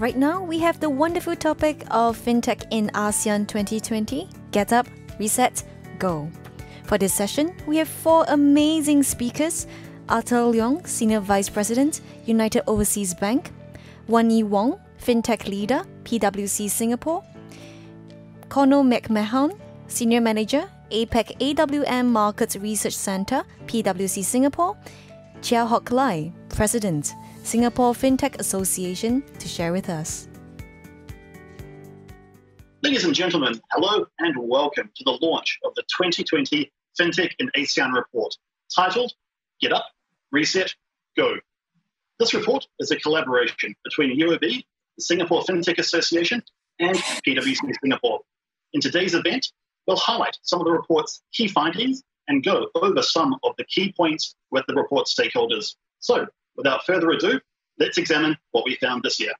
Right now, we have the wonderful topic of FinTech in ASEAN 2020 Get Up, Reset, Go. For this session, we have four amazing speakers. Arthur Leong, Senior Vice President, United Overseas Bank, Wan Yi Wong, FinTech Leader, PwC Singapore, Conal McMahon, Senior Manager, APAC AWM Markets Research Centre, PwC Singapore, Chia Hock Lai, President, Singapore FinTech Association, to share with us. Ladies and gentlemen, hello and welcome to the launch of the 2020 FinTech in ASEAN report, titled Get Up, Reset, Go. This report is a collaboration between UOB, the Singapore FinTech Association, and PwC Singapore. In today's event, we'll highlight some of the report's key findings and go over some of the key points with the report stakeholders. So, without further ado, let's examine what we found this year.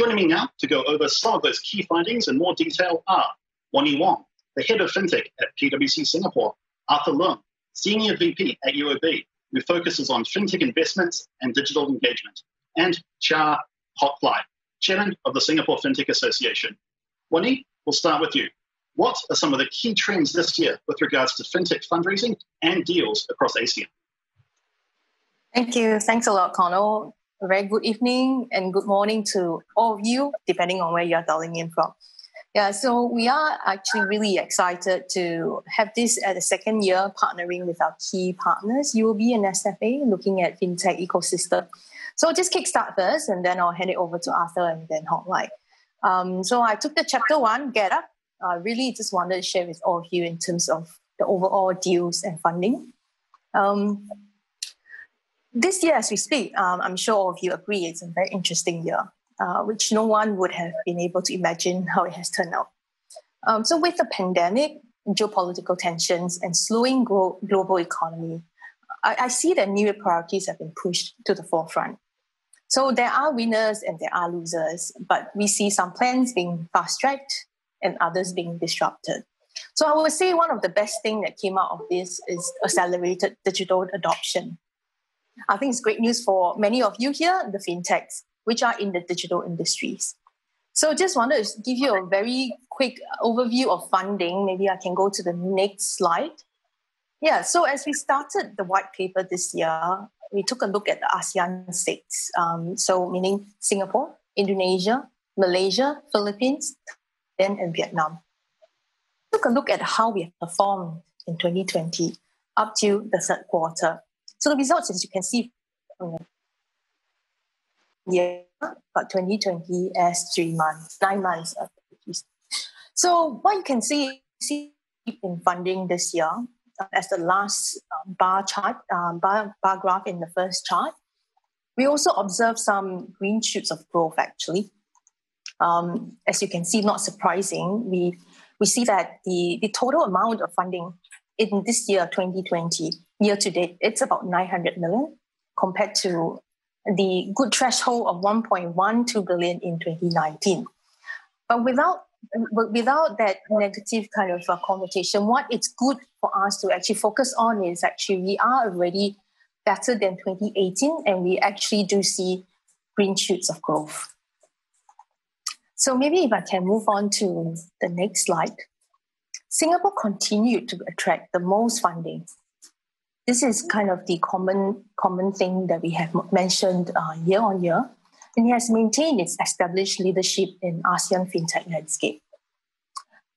Joining me now to go over some of those key findings in more detail are Wan Yi Wong, the head of fintech at PwC Singapore, Arthur Leong, senior VP at UOB, who focuses on fintech investments and digital engagement, and Chia Hock Lai, chairman of the Singapore FinTech Association. Wan Yi, we'll start with you. What are some of the key trends this year with regards to fintech fundraising and deals across ASEAN? Thank you. Thanks a lot, Conal a very good evening and good morning to all of you, depending on where you're dialing in from. Yeah, so we are actually really excited to have this at the second year partnering with our key partners, UOB and SFA, looking at fintech ecosystem. So I'll just kickstart first, and then I'll hand it over to Arthur and then Lai. Um, so I took the chapter one, Get Up. I really just wanted to share with all of you in terms of the overall deals and funding. Um, this year, as we speak, um, I'm sure all of you agree it's a very interesting year, uh, which no one would have been able to imagine how it has turned out. Um, so, with the pandemic, geopolitical tensions, and slowing global economy, I, I see that new priorities have been pushed to the forefront. So, there are winners and there are losers, but we see some plans being fast tracked and others being disrupted. So, I would say one of the best things that came out of this is accelerated digital adoption I think it's great news for many of you here, the fintechs, which are in the digital industries. So just wanted to give you a very quick overview of funding. Maybe I can go to the next slide. Yeah, so as we started the white paper this year, we took a look at the ASEAN states. Um, so meaning Singapore, Indonesia, Malaysia, Philippines, then and Vietnam. Took a look at how we have performed in 2020 up to the third quarter. So the results, as you can see, yeah, but 2020 as three months, nine months. So what you can see, see in funding this year, uh, as the last uh, bar chart, um, bar, bar graph in the first chart, we also observe some green shoots of growth actually. Um, as you can see, not surprising, we we see that the, the total amount of funding in this year, 2020, year to date, it's about 900 million compared to the good threshold of 1.12 billion in 2019. But without but without that negative kind of uh, connotation, what it's good for us to actually focus on is actually we are already better than 2018, and we actually do see green shoots of growth. So maybe if I can move on to the next slide. Singapore continued to attract the most funding. This is kind of the common common thing that we have mentioned uh, year on year, and it has maintained its established leadership in ASEAN fintech landscape.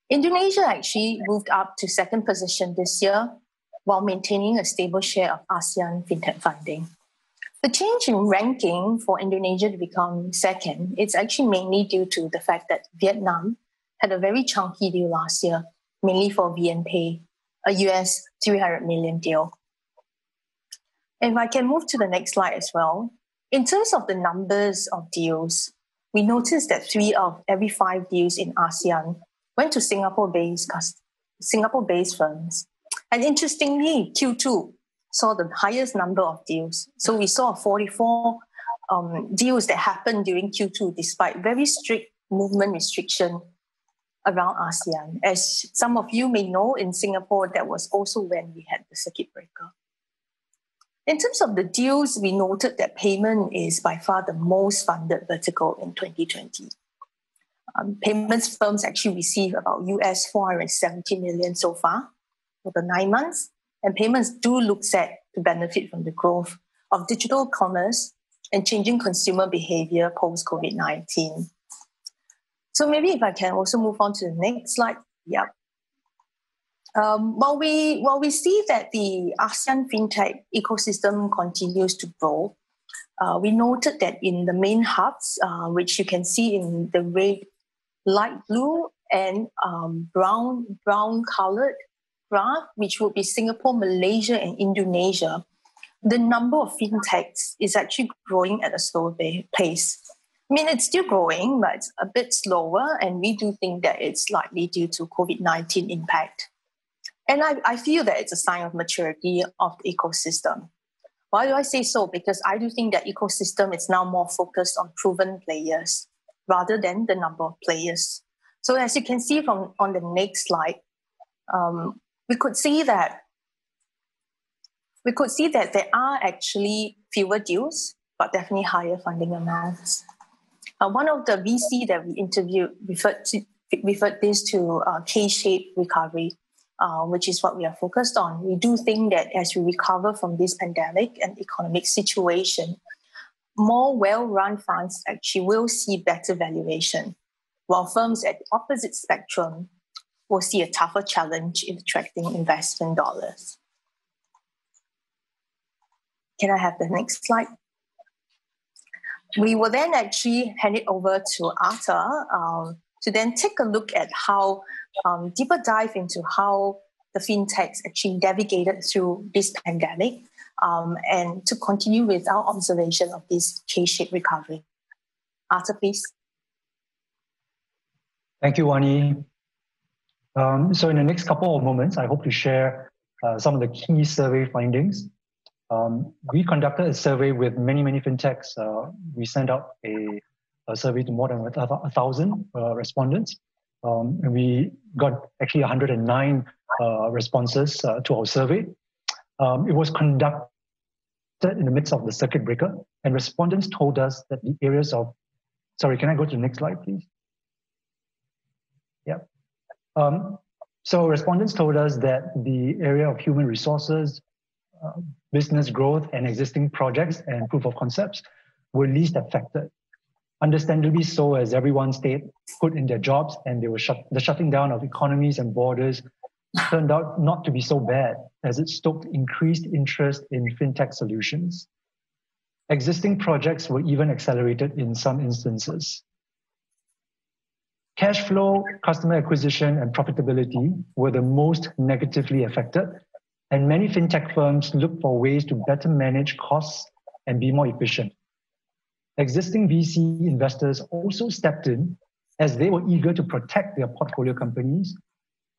Indonesia actually moved up to second position this year while maintaining a stable share of ASEAN fintech funding. The change in ranking for Indonesia to become second, it's actually mainly due to the fact that Vietnam had a very chunky deal last year mainly for VNPay, a US 300 million deal. If I can move to the next slide as well. In terms of the numbers of deals, we noticed that three of every five deals in ASEAN went to Singapore-based Singapore-based firms. And interestingly, Q2 saw the highest number of deals. So we saw 44 um, deals that happened during Q2, despite very strict movement restriction around ASEAN. As some of you may know, in Singapore, that was also when we had the circuit breaker. In terms of the deals, we noted that payment is by far the most funded vertical in 2020. Um, payments firms actually receive about US 470 million so far for the nine months, and payments do look set to benefit from the growth of digital commerce and changing consumer behavior post COVID 19. So maybe if I can also move on to the next slide. Yeah. Um, while we while we see that the ASEAN fintech ecosystem continues to grow, uh, we noted that in the main hubs, uh, which you can see in the red, light blue, and um, brown brown colored graph, which would be Singapore, Malaysia, and Indonesia, the number of fintechs is actually growing at a slower pace. I mean, it's still growing, but it's a bit slower. And we do think that it's likely due to COVID 19 impact. And I, I feel that it's a sign of maturity of the ecosystem. Why do I say so? Because I do think that ecosystem is now more focused on proven players rather than the number of players. So as you can see from on the next slide, um, we could see that we could see that there are actually fewer deals, but definitely higher funding amounts. Uh, one of the VC that we interviewed referred to referred this to uh, K-shaped recovery, uh, which is what we are focused on. We do think that as we recover from this pandemic and economic situation, more well-run funds actually will see better valuation, while firms at the opposite spectrum will see a tougher challenge in attracting investment dollars. Can I have the next slide? We will then actually hand it over to Arthur um, to then take a look at how um, deeper dive into how the fintechs actually navigated through this pandemic um, and to continue with our observation of this K-shaped recovery. Arthur, please. Thank you, Wan Yi. Um, so in the next couple of moments, I hope to share uh, some of the key survey findings um, we conducted a survey with many, many fintechs. Uh, we sent out a, a, survey to more than a, thousand uh, respondents. Um, and we got actually 109 uh, responses uh, to our survey. Um, it was conducted in the midst of the circuit breaker, and respondents told us that the areas of, sorry, can I go to the next slide, please? Yeah. Um, so respondents told us that the area of human resources, uh, business growth and existing projects and proof of concepts were least affected. Understandably so, as everyone stayed put in their jobs and they were shut, the shutting down of economies and borders turned out not to be so bad as it stoked increased interest in fintech solutions. Existing projects were even accelerated in some instances. Cash flow, customer acquisition, and profitability were the most negatively affected, and many fintech firms look for ways to better manage costs and be more efficient. Existing VC investors also stepped in as they were eager to protect their portfolio companies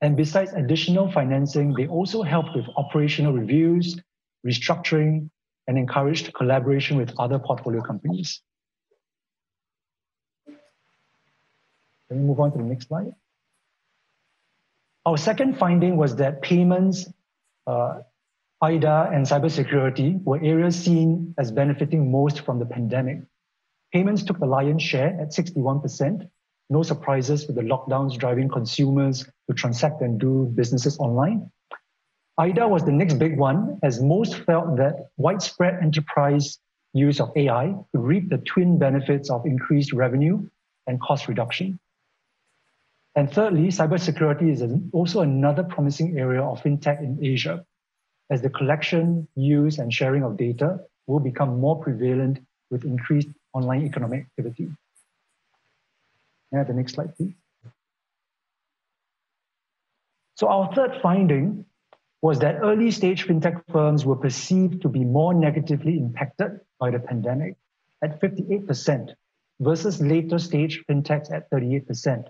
And besides additional financing, they also helped with operational reviews, restructuring, and encouraged collaboration with other portfolio companies. Let me move on to the next slide. Our second finding was that payments, uh, IDA, and cybersecurity were areas seen as benefiting most from the pandemic. Payments took the lion's share at 61%. No surprises with the lockdowns driving consumers to transact and do businesses online. IDA was the next big one, as most felt that widespread enterprise use of AI could reap the twin benefits of increased revenue and cost reduction. And thirdly, cybersecurity is also another promising area of fintech in Asia, as the collection, use, and sharing of data will become more prevalent with increased online economic activity. The next slide, please. So our third finding was that early stage fintech firms were perceived to be more negatively impacted by the pandemic at 58% versus later stage fintechs at 38%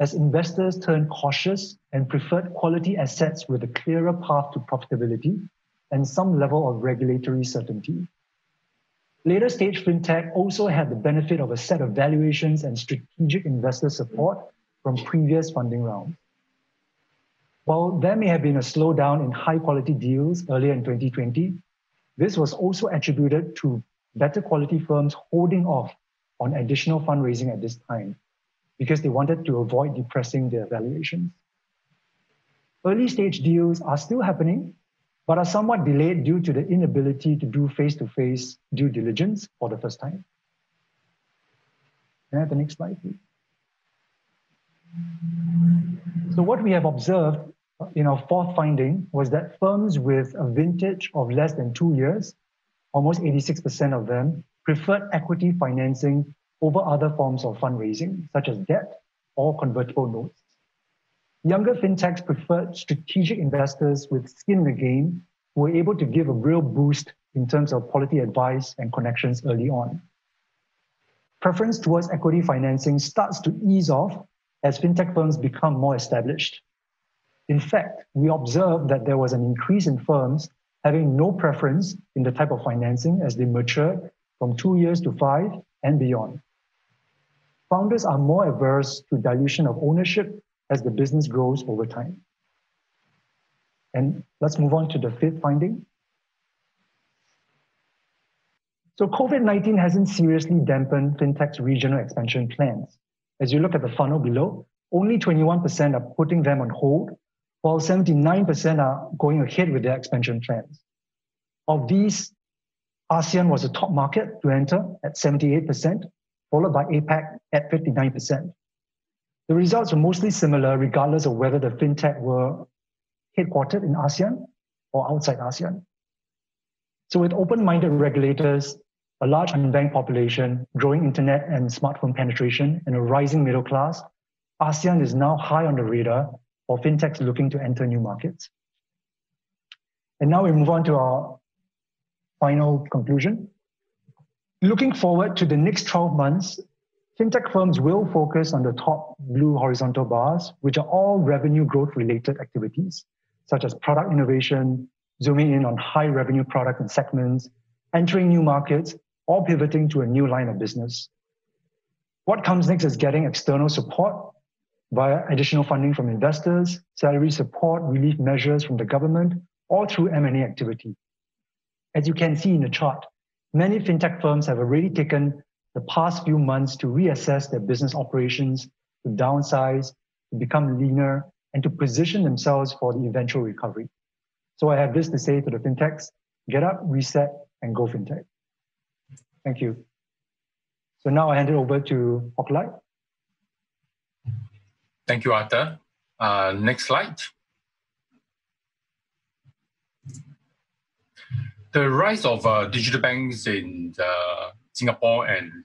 as investors turned cautious and preferred quality assets with a clearer path to profitability and some level of regulatory certainty. Later stage fintech also had the benefit of a set of valuations and strategic investor support from previous funding rounds. While there may have been a slowdown in high quality deals earlier in 2020, this was also attributed to better quality firms holding off on additional fundraising at this time because they wanted to avoid depressing their valuations. Early stage deals are still happening, but are somewhat delayed due to the inability to do face to face due diligence for the first time. Can I have the next slide, please? So, what we have observed in our fourth finding was that firms with a vintage of less than two years, almost 86% of them, preferred equity financing over other forms of fundraising, such as debt or convertible notes. Younger fintechs preferred strategic investors with skin in the game who were able to give a real boost in terms of quality advice and connections early on. Preference towards equity financing starts to ease off as fintech firms become more established. In fact, we observed that there was an increase in firms having no preference in the type of financing as they matured from two years to five and beyond founders are more averse to dilution of ownership as the business grows over time. And let's move on to the fifth finding. So COVID-19 hasn't seriously dampened fintech's regional expansion plans. As you look at the funnel below, only 21% are putting them on hold, while 79% are going ahead with their expansion plans. Of these, ASEAN was a top market to enter at 78%, followed by APAC at 59%. The results were mostly similar regardless of whether the fintech were headquartered in ASEAN or outside ASEAN. So with open-minded regulators, a large unbanked population, growing internet and smartphone penetration, and a rising middle class, ASEAN is now high on the radar for fintechs looking to enter new markets. And now we move on to our final conclusion. Looking forward to the next 12 months, fintech firms will focus on the top blue horizontal bars, which are all revenue growth related activities, such as product innovation, zooming in on high revenue product and segments, entering new markets, or pivoting to a new line of business. What comes next is getting external support via additional funding from investors, salary support, relief measures from the government, or through M&A activity. As you can see in the chart, Many fintech firms have already taken the past few months to reassess their business operations, to downsize, to become leaner, and to position themselves for the eventual recovery. So I have this to say to the fintechs get up, reset, and go fintech. Thank you. So now I hand it over to Hock Lai. Thank you, Arthur. Uh, next slide. The rise of uh, digital banks in uh, Singapore and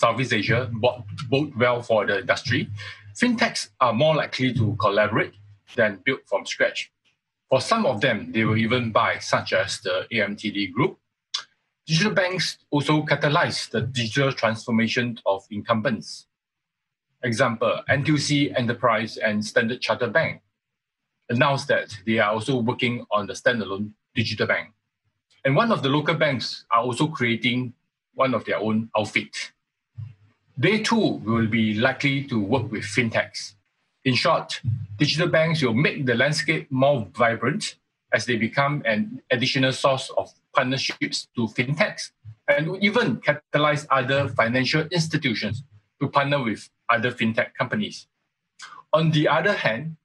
Southeast Asia bode, well for the industry. Fintechs are more likely to collaborate than build from scratch. For some of them, they will even buy, such as the AMTD group. Digital banks also catalyze the digital transformation of incumbents. Example, NTUC Enterprise and Standard Chartered Bank announced that they are also working on the standalone digital bank. And one of the local banks are also creating one of their own outfit. They too will be likely to work with fintechs. In short, digital banks will make the landscape more vibrant as they become an additional source of partnerships to fintechs and even catalyze other financial institutions to partner with other fintech companies. On the other hand,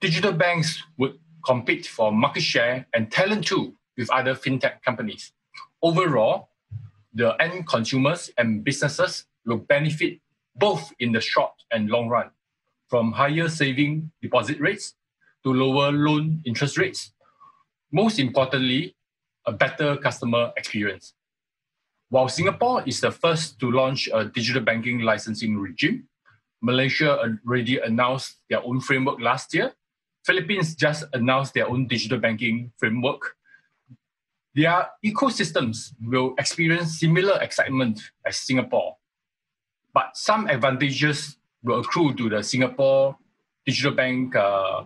digital banks would compete for market share and talent too with other fintech companies. Overall, the end consumers and businesses will benefit both in the short and long run from higher saving deposit rates to lower loan interest rates. Most importantly, a better customer experience. While Singapore is the first to launch a digital banking licensing regime, Malaysia already announced their own framework last year. Philippines just announced their own digital banking framework. Their ecosystems will experience similar excitement as Singapore, but some advantages will accrue to the Singapore digital bank uh,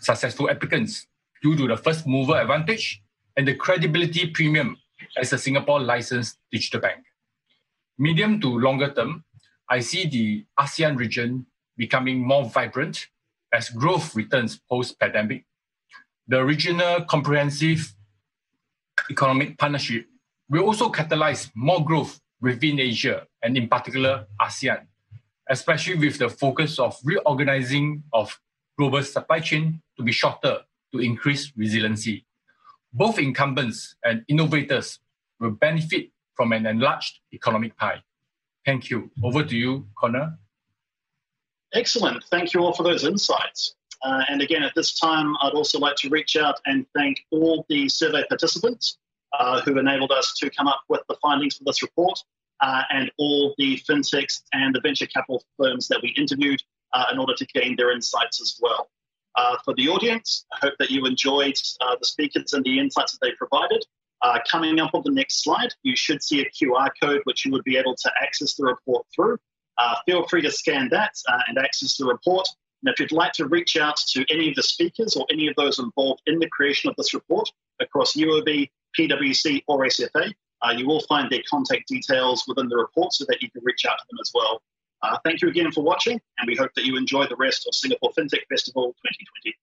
successful applicants due to the first mover advantage and the credibility premium as a Singapore licensed digital bank. Medium to longer term, I see the ASEAN region becoming more vibrant as growth returns post pandemic. The regional comprehensive economic partnership will also catalyze more growth within Asia and, in particular, ASEAN, especially with the focus of reorganizing of global supply chain to be shorter to increase resiliency. Both incumbents and innovators will benefit from an enlarged economic pie. Thank you. Over to you, Conal. Excellent. Thank you all for those insights. Uh, and again, at this time, I'd also like to reach out and thank all the survey participants uh, who enabled us to come up with the findings for this report uh, and all the fintechs and the venture capital firms that we interviewed uh, in order to gain their insights as well. Uh, for the audience, I hope that you enjoyed uh, the speakers and the insights that they provided. Uh, coming up on the next slide, you should see a QR code which you would be able to access the report through. Uh, feel free to scan that and access the report. And if you'd like to reach out to any of the speakers or any of those involved in the creation of this report across UOB, PwC, or SFA, uh, you will find their contact details within the report so that you can reach out to them as well. Uh, thank you again for watching, and we hope that you enjoy the rest of Singapore FinTech Festival 2020.